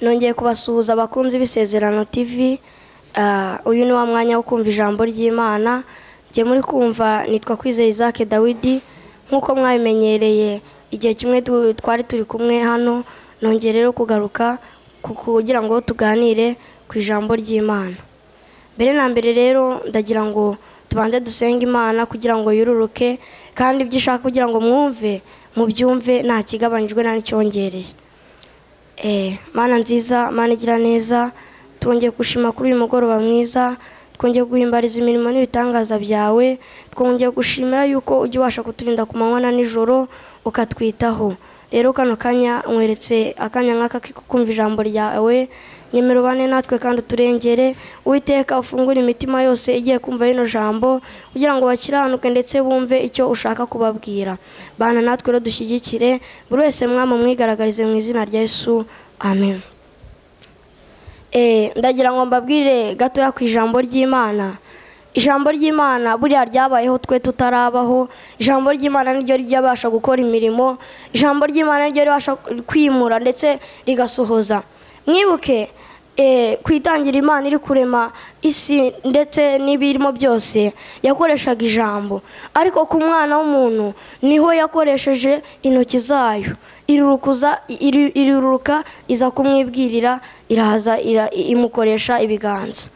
nongeye kubasuhuza abakunzi b'isezerano tv Ah, uyu ni wa mwanya wo kumva ijambo ry'imana. Njye muri kumva nitwa kwizeye isaac dawidi. Nk'uko mwabimenyereye igihe kimwe twari turi kumwe hano nongeye rero kugaruka ku- kugira ngo tuganire ku ijambo ry'imana. Mbere na mbere rero ndagira ngo tubanze dusenge imana kugira ngo yururuke kandi ibyo ishaka kugira ngo mwumve mubyumve nta kigabanyijwe nta n'icyongereye mana nziza mana igira neza twongeye gushima kuri uyu mugoroba mwiza twongeye guhimbariza imirimo n'ibitangaza byawe twongeye gushimira yuko ujya ubasha kuturinda ku manywa na nijoro ukatwitaho. Rero kano kanya nkweretse akanya nk'aka kumva ijambo ryawe. Nyemera ubane natwe kandi uturengere uwiteka ufungure imitima yose igiye kumva rino jambo kugira ngo bakiranuke ndetse bumve icyo ushaka kubabwira. Bana natwe rero dushyigikire buri wese mwama mwigaragarize mu izina rya yesu. Amen. Eh, ndagira ngo mbabwire gatoya ku ijambo ry'imana. Ijambo ry'imana buriya ryabayeho twe tutarabaho. Ijambo ry'imana niryo ryabasha gukora imirimo. Ijambo ry'imana niryo ribasha kwimura ndetse rigasohoza. Mwibuke eh, ku itangira imana iri kurema isi ndetse n'ibirimo byose yakoreshaga ijambo. Ariko ku mwana w'umuntu ni ho yakoresheje intoki zayo. Iriruruka iza kumwibwirira iraza ira- imukoresha ibiganza.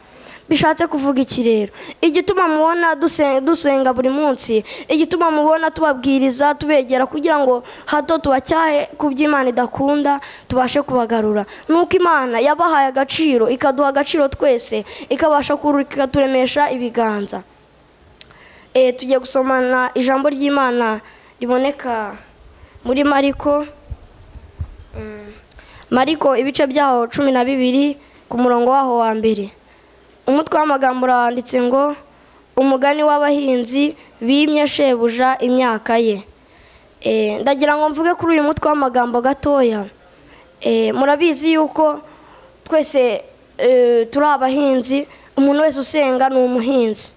Bishatse kuvuga iki rero? Igituma mubona duse- dusenga buri munsi igituma mubona tubabwiriza tubegera kugira ngo hato tubacyahe ku by'imana idakunda tubashe kubagarura. Nuko imana yabahaye agaciro ikaduha agaciro twese ikabasha kururuka ikaturemesha ibiganza. Eh, tugiye gusomana ijambo ry'imana riboneka muri mariko. Mm. mariko ibice byaho cumi na bibiri ku murongo waho wa mbere. Umutwe w'amagambo uranditse ngo umugani w'abahinzi bimye shebuja imyaka ye. Eh, ndagira ngo mvuge kuri uyu mutwe w'amagambo gatoya. Eh, murabizi yuko twese eh, turi abahinzi umuntu wese usenga ni umuhinzi.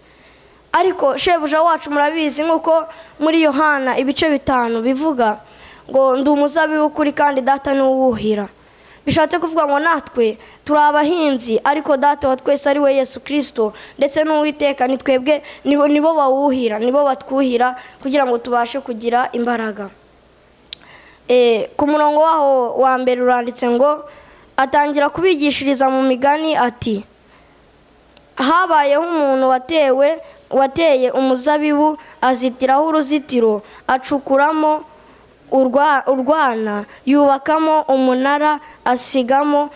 Ariko shebuja wacu murabizi nk'uko muri yohana ibice bitanu bivuga ngo ndi umuzabibu ukuri kandi data ni we uwuhira. Bishatse kuvuga ngo natwe turi abahinzi ariko data wa twese ari we yesu kirisito ndetse n'uwiteka ni twebwe nibo bawuhira nibo batwuhira kugira ngo tubashe kugira imbaraga. Eh, ku murongo waho wa mbere uranditse ngo atangira kubigishiriza mu migani ati habayeho umuntu watewe wateye umuzabibu azitiraho uruzitiro acukuramo urwana. Yubakamo umunara asigamo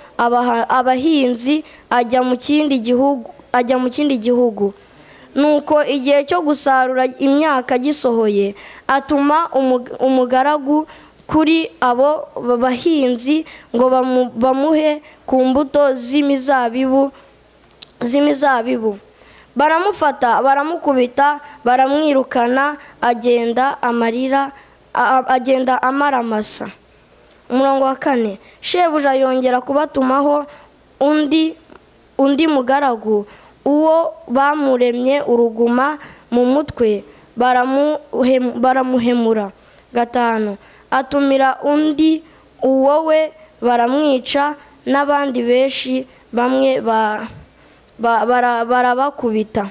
abahinzi ajya mu kindi gihugu ajya mu kindi gihugu. Nuko igihe cyo gusarura imyaka gisohoye atuma umu- umugaragu kuri abo bahinzi ngo bamu- bamuhe ku mbuto z'imizabibu z'imizabibu. Baramufata baramukubita baramwirukana agenda amarira agenda amaramasa umurongo wa kane. Shebuja yongera kubatumaho undi undi mugaragu. Uwo bamuremye uruguma mu mutwe baramuhem- baramuhemura. Gatanu. Atumira undi uwo we baramwica n'abandi benshi bamwe ba ba- bara- barabakubita.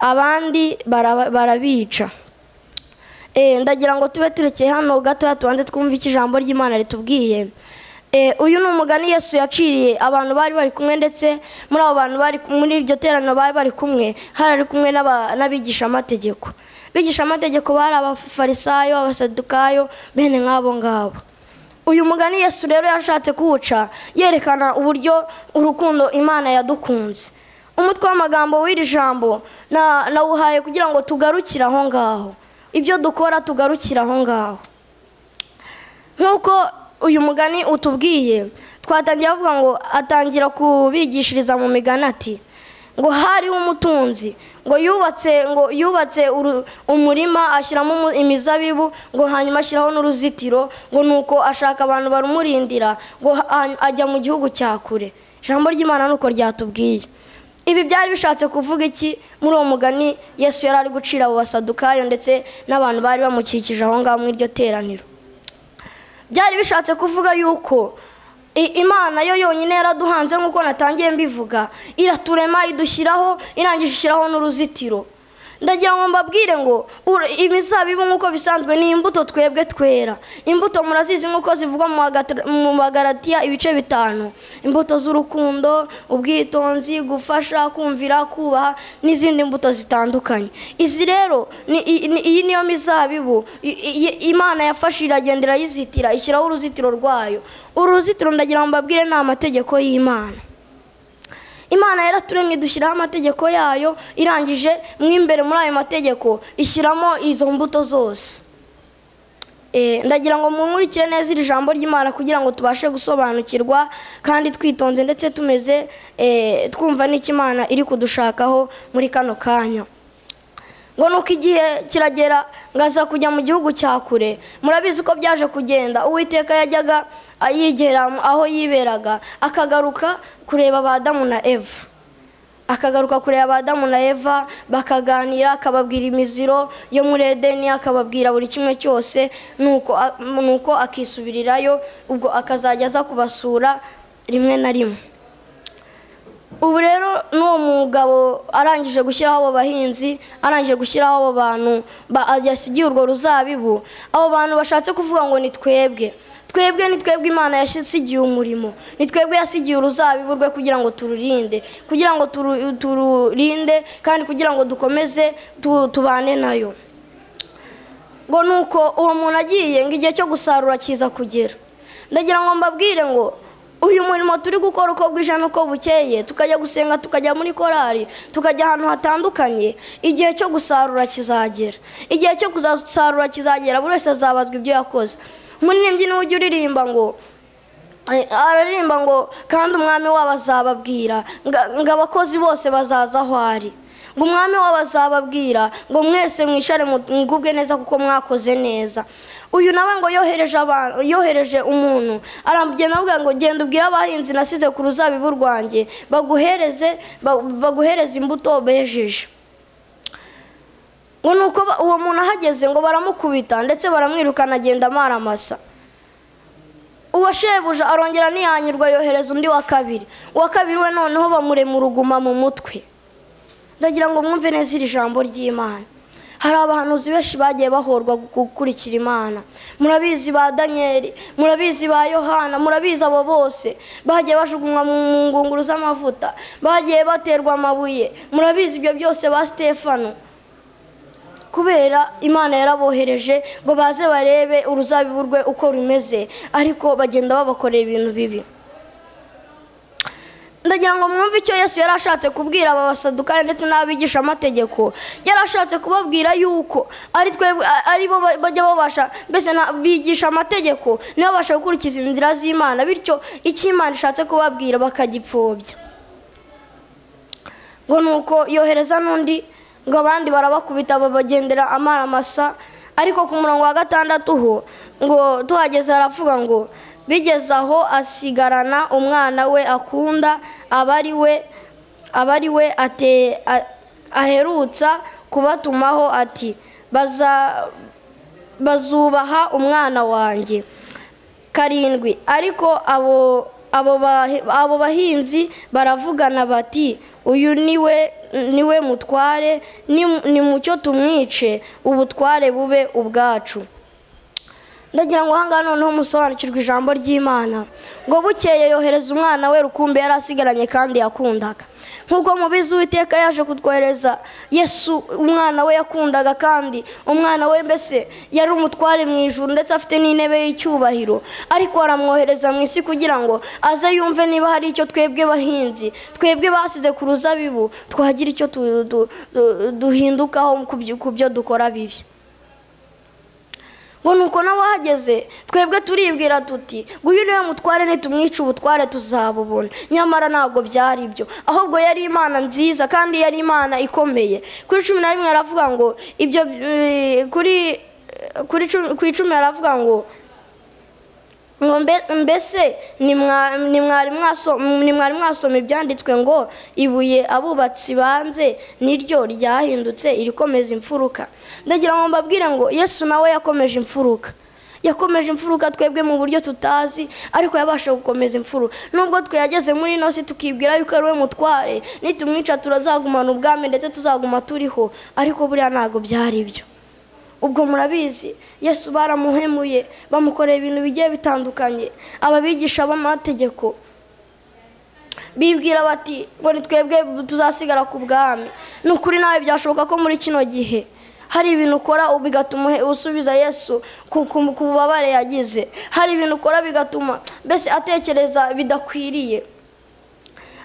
Abandi barabica. Ndagira ngo tube turekeye hano gatoya tubanze twumve icyo ijambo ry'imana ritubwiye. Eh, uyu ni umugani yesu yaciriye abantu bari bari kumwe ndetse muri abo bantu bari muri iryo teraniro bari bari kumwe hari ari kumwe n'abigishamategeko. Abigishamategeko bari abafarisayo abasadukayo bene nk'abo ngabo. Uyu mugani yesu rero yashatse kuwuca yerekana uburyo urukundo imana yadukunze. Umutwe w'amagambo w'iri jambo na- nawuhaye kugira ngo tugarukire aho ngaho. Ibyo dukora tugarukire aho ngaho. Nk'uko uyu mugani utubwiye twatangiye avuga ngo atangira kubigishiriza mu migani ati ngo hariho umutunzi ngo yubatse ngo yubatse umurima ashyiramo imizabibu ngo hanyuma ashyiraho n'uruzitiro ngo nuko ashaka abantu barumurindira ngo ajya mu gihugu cya kure. Ijambo ry'imana nuko ryatubwiye. Ibi byari bishatse kuvuga iki? Muri uwo mugani yesu yari ari gucira abo basadukayo ndetse n'abantu bari bamukikije aho ngaho muri iryo teraniro. Byari bishatse kuvuga yuko imana yo yonyine yaraduhanze nk'uko natangiye mbivuga. Iraturema idushyiraho irangije ishyiraho n'uruzitiro. Ndagira ngo mbabwire ngo imizabibu nk'uko bisanzwe ni imbuto twebwe twera. Imbuto murazizi nk'uko zivugwa mu magaratiya ibice bitanu. Imbuto z'urukundo ubwitonzi gufasha kumvira kubaha n'izindi mbuto zitandukanye. Izi rero iyi niyo mizabibu. Imana yafashe iragenda irayizitira ishyiraho uruzitiro rwayo. Uru ruzitiro ndagira ngo mbabwire ni amategeko y'imana. Imana yaraturemye dushyiraho amategeko yayo irangije mo imbere muri ayo mategeko ishyiramo izo mbuto zose. Eh, ndagira ngo munkurikire neza iri jambo ry'imana kugira ngo tubashe gusobanukirwa kandi twitonze ndetse tumeze eh, twumva n'icyo imana iri kudushakaho muri kano kanya. Ngo nuko igihe kiragera ngo aza kujya mu gihugu cya kure. Murabizi uko byaje kugenda. Uwiteka yajyaga yigera aho yiberaga akagaruka kureba ba Adamu na eva. Akagaruka kureba ba Adamu na eva bakaganira akababwira imiziro yo muri edeni akababwira buri kimwe cyose nuko akisubirirayo ubwo akazajya aza kubasura rimwe na rimwe. Ubu rero n'uwo mugabo arangije gushyiraho abo bahinzi arangije gushyiraho abo bantu ba- yasigiye urwo ruzabibu abo bantu bashatse kuvuga ngo ni twebwe. Twebwe ni twebwe imana yasigiye umurimo. Ni twebwe yasigiye uruzabibu rwe kugira ngo tururinde. Kugira ngo turu- tururinde kandi kugira ngo dukomeze tu- tubane na yo. Ngo nuko uwo muntu agiye ngo igihe cyo gusarura kiza kugera. Ndagira ngo mbabwire ngo uyu murimo turi gukora uko bwije n'uko bukeye. Tukajya gusenga tukajya muri korari tukajya ahantu hatandukanye. Igihe cyo gusarura kizagera. Igihe cyo gusarura kizagera buri wese azabazwa ibyo yakoze. Umuririmbyi ni we ujya uririmba ngo Eh, araririmba ngo kandi umwami wabo azababwira. Ngo abakozi bose bazaza aho ari. Ngo umwami wabo azababwira ngo mwese mwishare mugubwe neza kuko mwakoze neza. Uyu nawe ngo yohereje umuntu. Aragenda avuga ngo genda ubwire abahinzi nasize ku ruzabibu rwanjye. Baguhereze ba- baguhereze imbuto bejeje. Ngo nuko uwo muntu ahageze ngo baramukubita ndetse baramwirukana agenda amaramasa uwo shebuja arongera ntiyanyurwa yohereza undi wa kabiri. Uwa kabiri we noneho bamurema uruguma mu mutwe. Ndagira ngo mwumve neza iri jambo ry'imana. Hari abahanuzi benshi bagiye bahorwa gukurikira imana. Murabizi ba daniyeli murabizi ba yohana murabizi abo bose. Bagiye bajugunywa mu ngunguru z'amavuta bagiye baterwa amabuye. Murabizi ibyo byose ba sitefano kubera imana yarabohereje ngo baze barebe uruzabibu rwe uko rumeze ariko bagenda babakorera ibintu bibi. Ndagira ngo mwumve icyo yesu yari ashatse kubwira aba basadukayo ndetse n'abigisha amategeko yari ashatse kubabwira yuko ari twebwe ari bo bajya babasha mbese bigisha amategeko nibo babasha gukurikiza inzira z'imana. Bityo icyo imana ishatse kubabwira bakagipfobya. Ngo nuko yohereza n'undi ngo abandi barabakubita babagendera amaramasa ariko ku murongo wa gatandatu ho ngo tuhageze haravuga ngo bigeze aho asigarana umwana we akunda aba ari we we aherutsa kubatumaho ati bazubaha umwana wanjye. Karindwi ariko abo abo bahi- abo bahinzi baravugana bati uyu ni we ni we mutware ni mucyo tumwice ubutware bube ubwacu. Ndagira ngo ahangaha noneho musobanukirwe ijambo ry'imana. Ngo bukeye yohereza umwana we rukumbi yari asigaranye kandi yakundaga. Nk'ubwo mubizi uwiteka yaje kutwohereza yesu umwana we yakundaga kandi umwana we mbese yari umutware mu ijuru ndetse afite n'intebe y'icyubahiro. Ariko aramwohereza mu isi kugira ngo aze yumve niba hari icyo twebwe bahinzi twebwe basize ku ruzabibu twagira icyo duhindukaho ku byo dukora bibi. Ngo nuko nabo hageze twebwe turibwira tuti ngo uyu ni we mutware nitumwica ubutware tuzabubona. Nyamara ntabwo byari byo. Ahubwo yari imana nziza kandi yari imana ikomeye. Kuri cumi na rimwe aravuga ngo ibyo eh, kuri cumi- ku icumi aravuga ngo mbese nimwari mwasoma ibyanditswe ngo ibuye abubatsi banze niryo ryahindutse irikomeza imfuruka. Ndagira ngo mbabwire ngo yesu nawe yakomeje imfuruka. Yakomeje imfuruka twebwe mu buryo tutazi ariko yabasha gukomeza imfuru nubwo twe yageze muri ino si tukibwira yuko ari we mutware nitumwica turazagumana ubwami ndetse tuzaguma turiho ariko buriya ntabwo byari byo. Ubwo murabizi yesu baramuhemuye bamukoreye ibintu bigiye bitandukanye. Ababigisha b'amategeko bibwira bati ngo ni twebwe tuzasigara ku bwami. Ni ukuri nawe byashoboka ko muri kino gihe hari ibintu ukora bigatuma usubiza yesu ku bubabare yagize. Hari ibintu ukora bigatuma mbese atekereza bidakwiriye.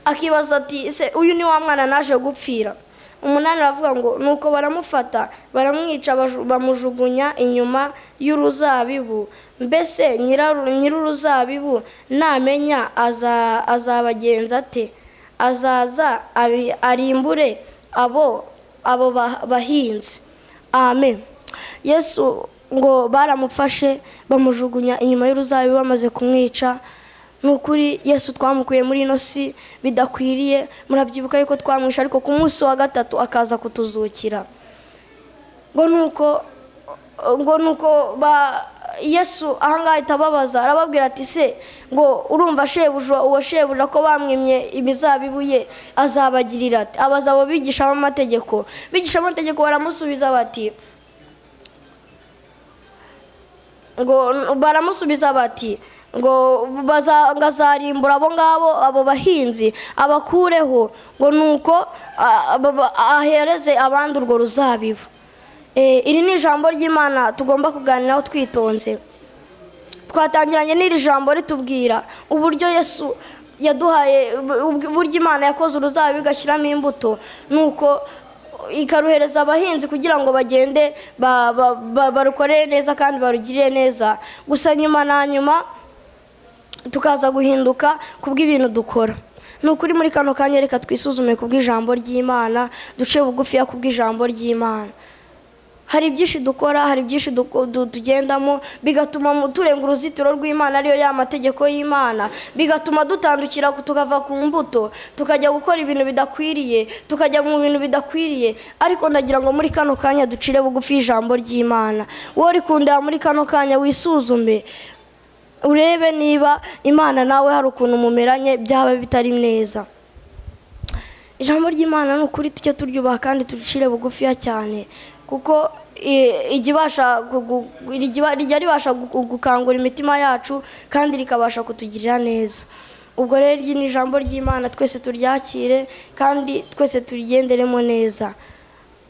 Akibaza ati ese uyu ni wa mwana naje gupfira? Umunani aravuga ngo nuko baramufata baramwica bamujugunya inyuma y'uruzabibu. Mbese nyir'uruzabibu namenya aza- azabagenza ate? Azaza arimbure abo abo ba- bahinzi. Amen. Yesu ngo baramufashe bamujugunya inyuma y'uruzabibu bamaze kumwica ni ukuri yesu twamukuye muri ino si bidakwiriye. Murabyibuka yuko twamwishe ariko ku munsi wa gatatu akaza kutuzukira. Ngo nuko ngo nuko ba yesu ahangaha ahita ababaza arababwira ati se ngo urumva shebuja uwo shebuja ko bamwimye imizabibu ye? Azabagirira ati abaza abo bigisha b'amategeko bigisha amategeko baramusubiza bati ngo baramusubiza bati ngo baza- ngo azarimbura abo ngabo abo bahinzi abakureho ngo nuko ahereze abandi urwo ruzabibu. Eh, iri ni ijambo ry'imana tugomba kuganiraho twitonze. Twatangiranye n'iri jambo ritubwira uburyo yesu yaduhaye ubu- uburyo imana yakoze uruzabibu igashyiramo imbuto. Nuko ikaruhereza abahinzi kugira ngo bagende ba- ba- ba- barukorere neza kandi barugirire neza. Gusa nyuma na nyuma tukaza guhinduka kubw'ibintu dukora. Ni ukuri muri kano kanya reka twisuzume kubw'ijambo ry'imana duce bugufiya kubw'ijambo ry'imana. Hari byinshi dukora hari byinshi tugendamo bigatuma turenga uruzitiro rw'imana ariyo ya mategeko y'imana. Bigatuma dutandukira tukava ku mbuto tukajya gukora ibintu bidakwiriye tukajya mu bintu bidakwiriye. Ariko ndagira ngo muri kano kanya ducire bugufi ijambo ry'imana. Wowe uri kundeba muri kano kanya wisuzume urebe niba imana nawe hari ukuntu mumeranye byaba bitari neza. Ijambo ry'imana ni ukuri tujye turyubaha kandi turicire bugufiya cyane. Kuko rijya ribasha gu- gukangura imitima yacu kandi rikabasha kutugirira neza. Ubwo rero iri ni ijambo ry'imana twese turyakire kandi twese turigenderemo neza.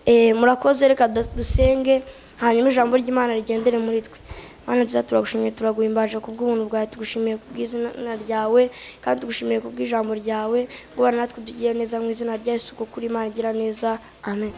Eh, murakoze reka dusenge hanyuma ijambo ry'imana rigendere muri twe. Mana nziza turagushimiye turaguhimbaje kubw'ubuntu bwawe tugushimiye kubw'izina ryawe kandi tugushimiye kubw'ijambo ryawe. Ngo natwe tugire neza mu izina rya Yesu kuko uri imana igira neza. Amen.